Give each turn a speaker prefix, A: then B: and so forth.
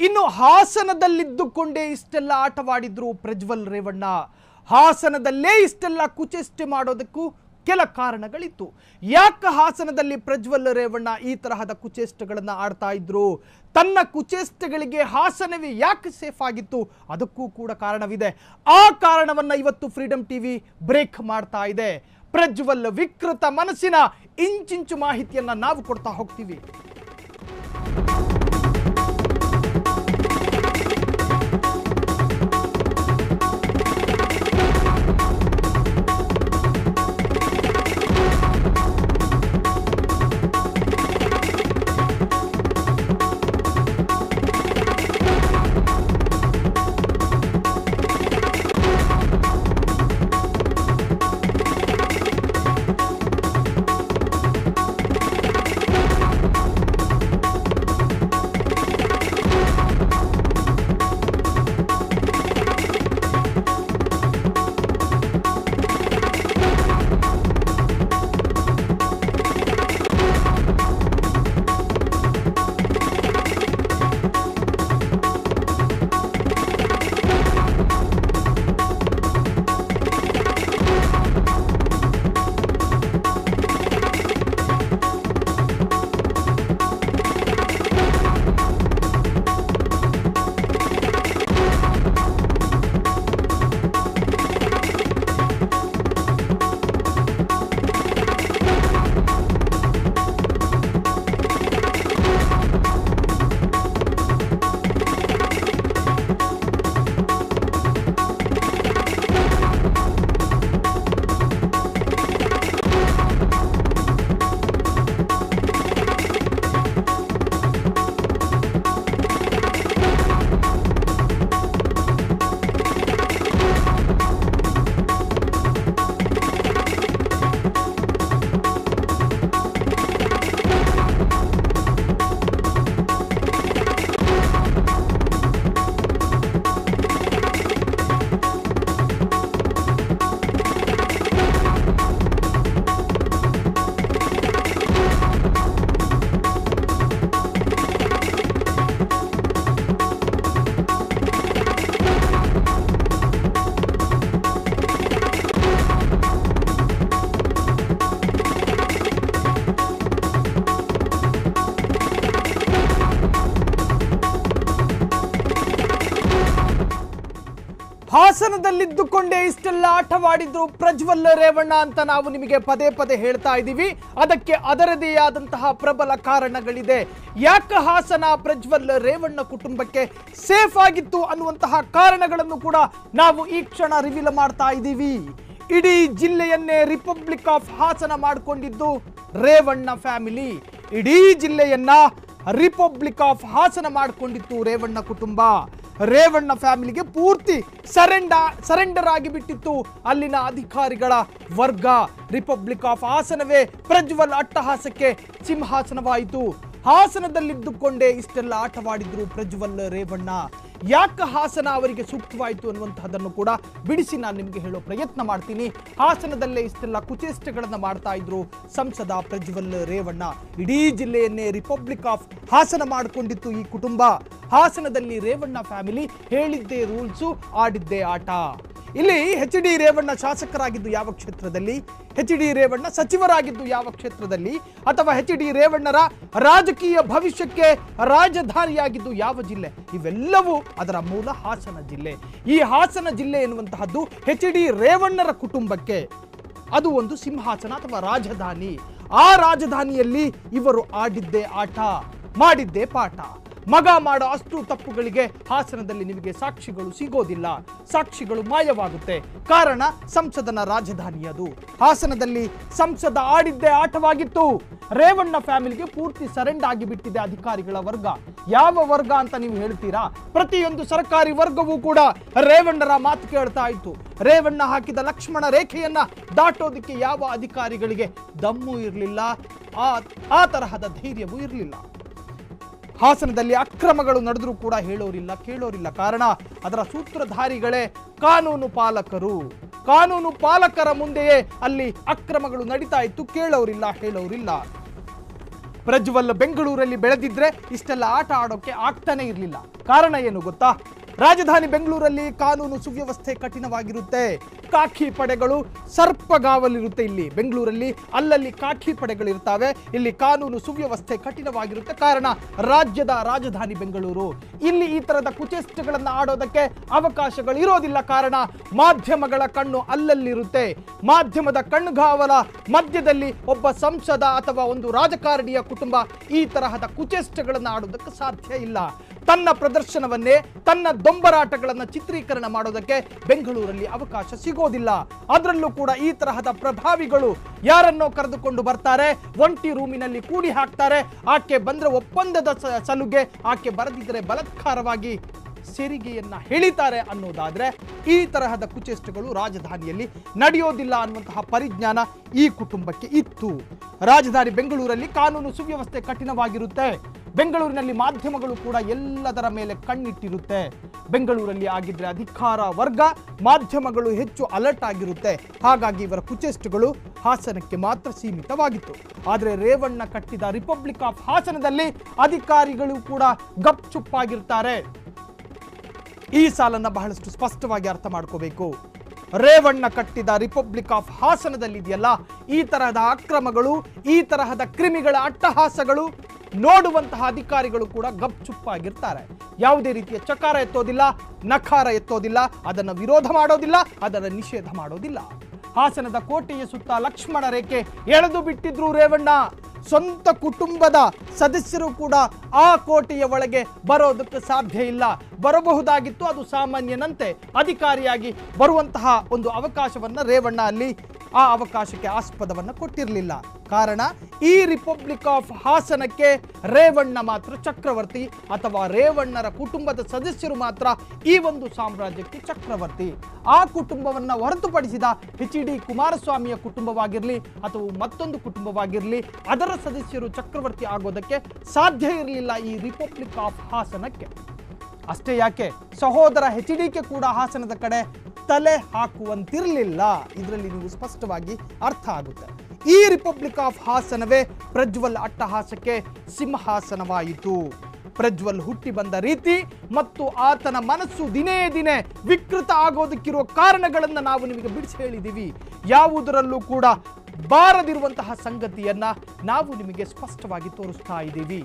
A: ಇನ್ನು ಹಾಸನದಲ್ಲಿದ್ದುಕೊಂಡೇ ಇಷ್ಟೆಲ್ಲ ಆಟವಾಡಿದ್ರು ಪ್ರಜ್ವಲ್ ರೇವಣ್ಣ. ಹಾಸನದಲ್ಲೇ ಇಷ್ಟೆಲ್ಲ ಕುಚೇಷ್ಟೆ ಮಾಡೋದಕ್ಕೂ ಕೆಲ ಕಾರಣಗಳಿತ್ತು. ಯಾಕೆ ಹಾಸನದಲ್ಲಿ ಪ್ರಜ್ವಲ್ ರೇವಣ್ಣ ಈ ತರಹದ ಕುಚೇಷ್ಟೆಗಳನ್ನ ಆಡ್ತಾ ಇದ್ರು? ತನ್ನ ಕುಚೇಷ್ಟೆಗಳಿಗೆ ಹಾಸನವೇ ಯಾಕೆ ಸೇಫ್ ಆಗಿತ್ತು? ಅದಕ್ಕೂ ಕೂಡ ಕಾರಣವಿದೆ. ಆ ಕಾರಣವನ್ನ ಇವತ್ತು ಫ್ರೀಡಂ ಟಿವಿ ಬ್ರೇಕ್ ಮಾಡ್ತಾ ಇದೆ. ಪ್ರಜ್ವಲ್ ವಿಕೃತ ಮನಸ್ಸಿನ ಇಂಚಿಂಚು ಮಾಹಿತಿಯನ್ನ ನಾವು ಕೊಡ್ತಾ ಹೋಗ್ತೀವಿ. ಹಾಸನದಲ್ಲಿದ್ದುಕೊಂಡೇ ಇಷ್ಟೆಲ್ಲ ಆಟವಾಡಿದ್ರು ಪ್ರಜ್ವಲ್ ರೇವಣ್ಣ ಅಂತ ನಾವು ನಿಮಗೆ ಪದೇ ಪದೇ ಹೇಳ್ತಾ ಇದ್ದೀವಿ. ಅದಕ್ಕೆ ಅದರದೇ ಆದಂತಹ ಪ್ರಬಲ ಕಾರಣಗಳಿದೆ. ಯಾಕೆ ಹಾಸನ ಪ್ರಜ್ವಲ್ ರೇವಣ್ಣ ಕುಟುಂಬಕ್ಕೆ ಸೇಫ್ ಆಗಿತ್ತು ಅನ್ನುವಂತಹ ಕಾರಣಗಳನ್ನು ಕೂಡ ನಾವು ಈ ಕ್ಷಣ ರಿವೀಲ್ ಮಾಡ್ತಾ ಇದ್ದೀವಿ. ಇಡೀ ಜಿಲ್ಲೆಯನ್ನೇ ರಿಪಬ್ಲಿಕ್ ಆಫ್ ಹಾಸನ ಮಾಡಿಕೊಂಡಿದ್ದು ರೇವಣ್ಣ ಫ್ಯಾಮಿಲಿ ಇಡೀ ಜಿಲ್ಲೆಯನ್ನ ರಿಪಬ್ಲಿಕ್ ಆಫ್ ಹಾಸನ ಮಾಡಿಕೊಂಡಿತ್ತು ರೇವಣ್ಣ ಕುಟುಂಬ. ರೇವಣ್ಣ ಫ್ಯಾಮಿಲಿಗೆ ಪೂರ್ತಿ ಸರೆಂಡ ಸರೆಂಡರ್ ಆಗಿಬಿಟ್ಟಿತ್ತು ಅಲ್ಲಿನ ಅಧಿಕಾರಿಗಳ ವರ್ಗ ರಿಪಬ್ಲಿಕ್ ಆಫ್ ಹಾಸನವೇ ಪ್ರಜ್ವಲ್ ಅಟ್ಟಹಾಸಕ್ಕೆ ಸಿಂಹಾಸನವಾಯಿತು. ಹಾಸನದಲ್ಲಿದ್ದುಕೊಂಡೇ ಇಷ್ಟೆಲ್ಲ ಆಟವಾಡಿದ್ರು ಪ್ರಜ್ವಲ್ ರೇವಣ್ಣ. ಯಾಕೆ ಹಾಸನ ಅವರಿಗೆ ಸೂಕ್ತವಾಯಿತು ಅನ್ನುವಂತಹದ್ದನ್ನು ಕೂಡ ಬಿಡಿಸಿ ನಾನು ನಿಮಗೆ ಹೇಳೋ ಪ್ರಯತ್ನ ಮಾಡ್ತೀನಿ. ಹಾಸನದಲ್ಲೇ ಇಷ್ಟೆಲ್ಲ ಕುಚೇಷ್ಟಗಳನ್ನು ಮಾಡ್ತಾ ಇದ್ರು ಸಂಸದ ಪ್ರಜ್ವಲ್ ರೇವಣ್ಣ. ಇಡೀ ಜಿಲ್ಲೆಯನ್ನೇ ರಿಪಬ್ಲಿಕ್ ಆಫ್ ಹಾಸನ ಮಾಡಿಕೊಂಡಿತ್ತು ಈ ಕುಟುಂಬ. ಹಾಸನದಲ್ಲಿ ರೇವಣ್ಣ ಫ್ಯಾಮಿಲಿ ಹೇಳಿದ್ದೇ ರೂಲ್ಸು, ಆಡಿದ್ದೇ ಆಟ. ಇಲ್ಲಿ ಹೆಚ್ ಡಿ ರೇವಣ್ಣ ಶಾಸಕರಾಗಿದ್ದು ಯಾವ ಕ್ಷೇತ್ರದಲ್ಲಿ? ಎಚ್ ಡಿ ರೇವಣ್ಣ ಸಚಿವರಾಗಿದ್ದು ಯಾವ ಕ್ಷೇತ್ರದಲ್ಲಿ? ಅಥವಾ ಎಚ್ ಡಿ ರೇವಣ್ಣರ ರಾಜಕೀಯ ಭವಿಷ್ಯಕ್ಕೆ ರಾಜಧಾನಿಯಾಗಿದ್ದು ಯಾವ ಜಿಲ್ಲೆ? ಇವೆಲ್ಲವೂ ಅದರ ಮೂಲ ಹಾಸನ ಜಿಲ್ಲೆ. ಈ ಹಾಸನ ಜಿಲ್ಲೆ ಎನ್ನುವಂತಹದ್ದು ಎಚ್ ಡಿ ರೇವಣ್ಣರ ಕುಟುಂಬಕ್ಕೆ. ಅದು ಒಂದು ಸಿಂಹಾಸನ ಅಥವಾ ರಾಜಧಾನಿ. ಆ ರಾಜಧಾನಿಯಲ್ಲಿ ಇವರು ಆಡಿದ್ದೇ ಆಟ, ಮಾಡಿದ್ದೇ ಪಾಠ. ಮಗ ಮಾಡೋ ಅಷ್ಟು ತಪ್ಪುಗಳಿಗೆ ಹಾಸನದಲ್ಲಿ ನಿಮಗೆ ಸಾಕ್ಷಿಗಳು ಸಿಗೋದಿಲ್ಲ. ಸಾಕ್ಷಿಗಳು ಮಾಯವಾಗುತ್ತೆ. ಕಾರಣ ಸಂಸದನ ರಾಜಧಾನಿ ಅದು. ಹಾಸನದಲ್ಲಿ ಸಂಸದ ಆಡಿದ್ದೇ ಆಟವಾಗಿತ್ತು. ರೇವಣ್ಣ ಫ್ಯಾಮಿಲಿಗೆ ಪೂರ್ತಿ ಸರೆಂಡ್ ಆಗಿಬಿಟ್ಟಿದೆ ಅಧಿಕಾರಿಗಳ ವರ್ಗ. ಯಾವ ವರ್ಗ ಅಂತ ನೀವು ಹೇಳ್ತೀರಾ? ಪ್ರತಿಯೊಂದು ಸರ್ಕಾರಿ ವರ್ಗವೂ ಕೂಡ ರೇವಣ್ಣರ ಮಾತು ಕೇಳ್ತಾ ಇತ್ತು. ರೇವಣ್ಣ ಹಾಕಿದ ಲಕ್ಷ್ಮಣ ರೇಖೆಯನ್ನ ದಾಟೋದಕ್ಕೆ ಯಾವ ಅಧಿಕಾರಿಗಳಿಗೆ ದಮ್ಮು ಇರಲಿಲ್ಲ. ಆ ತರಹದ ಧೈರ್ಯವೂ ಇರಲಿಲ್ಲ. ಹಾಸನದಲ್ಲಿ ಅಕ್ರಮಗಳು ನಡೆದರೂ ಕೂಡ ಹೇಳೋರಿಲ್ಲ, ಕೇಳೋರಿಲ್ಲ. ಕಾರಣ ಅದರ ಸೂತ್ರಧಾರಿಗಳೇ ಕಾನೂನು ಪಾಲಕರು. ಕಾನೂನು ಪಾಲಕರ ಮುಂದೆಯೇ ಅಲ್ಲಿ ಅಕ್ರಮಗಳು ನಡೀತಾ ಇತ್ತು, ಕೇಳೋರಿಲ್ಲ, ಹೇಳೋರಿಲ್ಲ. ಪ್ರಜ್ವಲ್ ಬೆಂಗಳೂರಲ್ಲಿ ಬೆಳೆದಿದ್ರೆ ಇಷ್ಟೆಲ್ಲ ಆಟ ಆಡೋಕೆ ಆಗ್ತಾನೆ ಇರಲಿಲ್ಲ. ಕಾರಣ ಏನು ಗೊತ್ತಾ? ರಾಜಧಾನಿ ಬೆಂಗಳೂರಲ್ಲಿ ಕಾನೂನು ಸುವ್ಯವಸ್ಥೆ ಕಠಿಣವಾಗಿರುತ್ತೆ. ಕಾಕಿ ಪಡೆಗಳು ಸರ್ಪಗಾವಲಿರುತ್ತೆ ಇಲ್ಲಿ. ಬೆಂಗಳೂರಲ್ಲಿ ಅಲ್ಲಲ್ಲಿ ಕಾಕಿ ಪಡೆಗಳಿರ್ತಾವೆ. ಇಲ್ಲಿ ಕಾನೂನು ಸುವ್ಯವಸ್ಥೆ ಕಠಿಣವಾಗಿರುತ್ತೆ. ಕಾರಣ ರಾಜ್ಯದ ರಾಜಧಾನಿ ಬೆಂಗಳೂರು. ಇಲ್ಲಿ ಈ ತರದ ಕುಚೇಷ್ಟಗಳನ್ನು ಆಡೋದಕ್ಕೆ ಅವಕಾಶಗಳು ಇರೋದಿಲ್ಲ ಕಾರಣ ಮಾಧ್ಯಮಗಳ ಕಣ್ಣು ಅಲ್ಲಲ್ಲಿರುತ್ತೆ. ಮಾಧ್ಯಮದ ಕಣ್ಗಾವಲ ಮಧ್ಯದಲ್ಲಿ ಒಬ್ಬ ಸಂಸದ ಅಥವಾ ಒಂದು ರಾಜಕಾರಣಿಯ ಕುಟುಂಬ ಈ ತರಹದ ಕುಚೇಷ್ಟಗಳನ್ನು ಆಡೋದಕ್ಕೆ ಸಾಧ್ಯ ಇಲ್ಲ. ತನ್ನ ಪ್ರದರ್ಶನವನ್ನೇ ತನ್ನ ದೊಂಬರಾಟಗಳನ್ನು ಚಿತ್ರೀಕರಣ ಮಾಡೋದಕ್ಕೆ ಬೆಂಗಳೂರಲ್ಲಿ ಅವಕಾಶ ಸಿಗೋದಿಲ್ಲ. ಅದರಲ್ಲೂ ಕೂಡ ಈ ತರಹದ ಪ್ರಭಾವಿಗಳು ಯಾರನ್ನೋ ಕರೆದುಕೊಂಡು ಬರ್ತಾರೆ, ಒಂಟಿ ರೂಮಿನಲ್ಲಿ ಕೂಡಿ ಹಾಕ್ತಾರೆ, ಆಕೆ ಬಂದ್ರೆ ಒಪ್ಪಂದದ ಸಲುಗೆ ಆಕೆ ಬರೆದಿದ್ದರೆ ಬಲಾತ್ಕಾರವಾಗಿ ತೆರಿಗೆಯನ್ನ ಹೇಳಿತಾರೆ ಅನ್ನೋದಾದ್ರೆ ಈ ತರಹದ ಕುಚೇಷ್ಟಗಳು ರಾಜಧಾನಿಯಲ್ಲಿ ನಡೆಯೋದಿಲ್ಲ ಅನ್ನುವಂತಹ ಪರಿಜ್ಞಾನ ಈ ಕುಟುಂಬಕ್ಕೆ ಇತ್ತು. ರಾಜಧಾನಿ ಬೆಂಗಳೂರಲ್ಲಿ ಕಾನೂನು ಸುವ್ಯವಸ್ಥೆ ಕಠಿಣವಾಗಿರುತ್ತೆ. ಬೆಂಗಳೂರಿನಲ್ಲಿ ಮಾಧ್ಯಮಗಳು ಕೂಡ ಎಲ್ಲದರ ಮೇಲೆ ಕಣ್ಣಿಟ್ಟಿರುತ್ತೆ. ಬೆಂಗಳೂರಲ್ಲಿ ಆಗಿದ್ರೆ ಅಧಿಕಾರ ವರ್ಗ, ಮಾಧ್ಯಮಗಳು ಹೆಚ್ಚು ಅಲರ್ಟ್ ಆಗಿರುತ್ತೆ. ಹಾಗಾಗಿ ಇವರ ಕುಚೇಷ್ಟೆಗಳು ಹಾಸನಕ್ಕೆ ಮಾತ್ರ ಸೀಮಿತವಾಗಿತ್ತು. ಆದರೆ ರೇವಣ್ಣ ಕಟ್ಟಿದ ರಿಪಬ್ಲಿಕ್ ಆಫ್ ಹಾಸನದಲ್ಲಿ ಅಧಿಕಾರಿಗಳು ಕೂಡ ಗಪ್ಚುಪ್ಪಾಗಿರ್ತಾರೆ ಈ ಸಾಲನ್ನ ಬಹಳಷ್ಟು ಸ್ಪಷ್ಟವಾಗಿ ಅರ್ಥ ಮಾಡ್ಕೋಬೇಕು. ರೇವಣ್ಣ ಕಟ್ಟಿದ ರಿಪಬ್ಲಿಕ್ ಆಫ್ ಹಾಸನದಲ್ಲಿ ಇದೆಯಲ್ಲ ಈ ತರಹದ ಅಕ್ರಮಗಳು, ಈ ತರಹದ ಕ್ರಿಮಿಗಳ ಅಟ್ಟಹಾಸಗಳು ನೋಡುವಂತಹ ಅಧಿಕಾರಿಗಳು ಕೂಡ ಗಪ್ಚುಪ್ಪಾಗಿರ್ತಾರೆ. ಯಾವುದೇ ರೀತಿಯ ಚಕಾರ ಎತ್ತೋದಿಲ್ಲ ನಕಾರ ಎತ್ತೋದಿಲ್ಲ, ಅದನ್ನು ವಿರೋಧ ಮಾಡೋದಿಲ್ಲ, ಅದನ್ನು ನಿಷೇಧ ಮಾಡೋದಿಲ್ಲ. ಹಾಸನದ ಕೋಟೆಯ ಸುತ್ತ ಲಕ್ಷ್ಮಣ ರೇಖೆ ಎಳೆದು ಬಿಟ್ಟಿದ್ರು ರೇವಣ್ಣ. ಸ್ವಂತ ಕುಟುಂಬದ ಸದಸ್ಯರು ಕೂಡ ಆ ಕೋಟೆಯ ಒಳಗೆ ಬರೋದಕ್ಕೆ ಸಾಧ್ಯ ಇಲ್ಲ. ಬರಬಹುದಾಗಿತ್ತು ಅದು ಸಾಮಾನ್ಯನಂತೆ ಅಧಿಕಾರಿಯಾಗಿ ಬರುವಂತಹ ಒಂದು ಅವಕಾಶವನ್ನ ರೇವಣ್ಣ ಅಲ್ಲಿ ಆ ಅವಕಾಶಕ್ಕೆ ಆಸ್ಪದವನ್ನ ಕೊಟ್ಟಿರಲಿಲ್ಲ. ಕಾರಣ, ಈ ರಿಪಬ್ಲಿಕ್ ಆಫ್ ಹಾಸನಕ್ಕೆ ರೇವಣ್ಣ ಮಾತ್ರ ಚಕ್ರವರ್ತಿ ಅಥವಾ ರೇವಣ್ಣರ ಕುಟುಂಬದ ಸದಸ್ಯರು ಮಾತ್ರ ಈ ಒಂದು ಸಾಮ್ರಾಜ್ಯಕ್ಕೆ ಚಕ್ರವರ್ತಿ. ಆ ಕುಟುಂಬವನ್ನ ಹೊರತುಪಡಿಸಿದ ಎಚ್ ಡಿ ಕುಮಾರಸ್ವಾಮಿಯ ಕುಟುಂಬವಾಗಿರಲಿ ಅಥವಾ ಮತ್ತೊಂದು ಕುಟುಂಬವಾಗಿರಲಿ, ಅದರ ಸದಸ್ಯರು ಚಕ್ರವರ್ತಿ ಆಗೋದಕ್ಕೆ ಸಾಧ್ಯ ಇರಲಿಲ್ಲ ಈ ರಿಪಬ್ಲಿಕ್ ಆಫ್ ಹಾಸನಕ್ಕೆ. ಅಷ್ಟೇ ಯಾಕೆ? ಸಹೋದರ ಎಚ್ ಡಿಕೆ ಕೂಡ ಹಾಸನದ ಕಡೆ ತಲೆ ಹಾಕುವಂತಿರಲಿಲ್ಲ. ಇದರಲ್ಲಿ ನೀವು ಸ್ಪಷ್ಟವಾಗಿ ಅರ್ಥ ಆಗುತ್ತೆ. ಈ ರಿಪಬ್ಲಿಕ್ ಆಫ್ ಹಾಸನವೇ ಪ್ರಜ್ವಲ್ ಅಟ್ಟಹಾಸಕ್ಕೆ ಸಿಂಹಾಸನವಾಯಿತು. ಪ್ರಜ್ವಲ್ ಹುಟ್ಟಿ ಬಂದ ರೀತಿ ಮತ್ತು ಆತನ ಮನಸ್ಸು ದಿನೇ ದಿನೇ ವಿಕೃತ ಆಗೋದಕ್ಕಿರುವ ಕಾರಣಗಳನ್ನು ನಾವು ನಿಮಗೆ ಬಿಡಿಸಿ ಹೇಳಿದ್ದೀವಿ ಯಾವುದರಲ್ಲೂ ಕೂಡ ಬಾರದಿರುವಂತಹ ಸಂಗತಿಯನ್ನು ನಾವು ನಿಮಗೆ ಸ್ಪಷ್ಟವಾಗಿ ತೋರಿಸ್ತಾ ಇದ್ದೀವಿ.